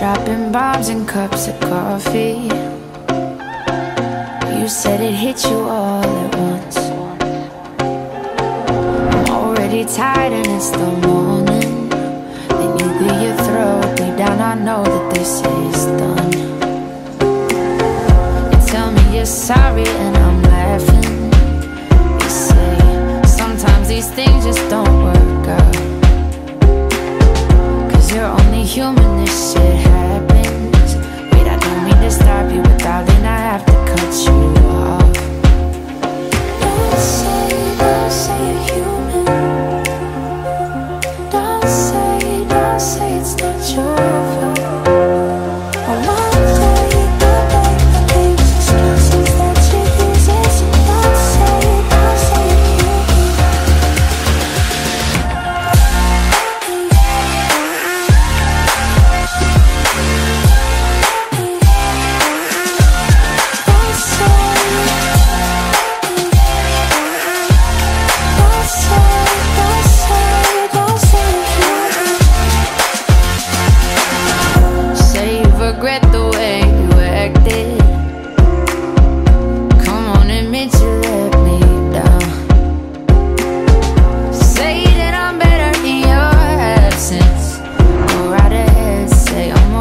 Dropping bombs in cups of coffee. You said it hit you all at once. I'm already tired and it's the morning. Then you clear your throat Deep down. I know that this is done. You tell me you're sorry and I'm laughing. You say sometimes these things just don't work out. Cause you're only human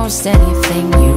almost anything you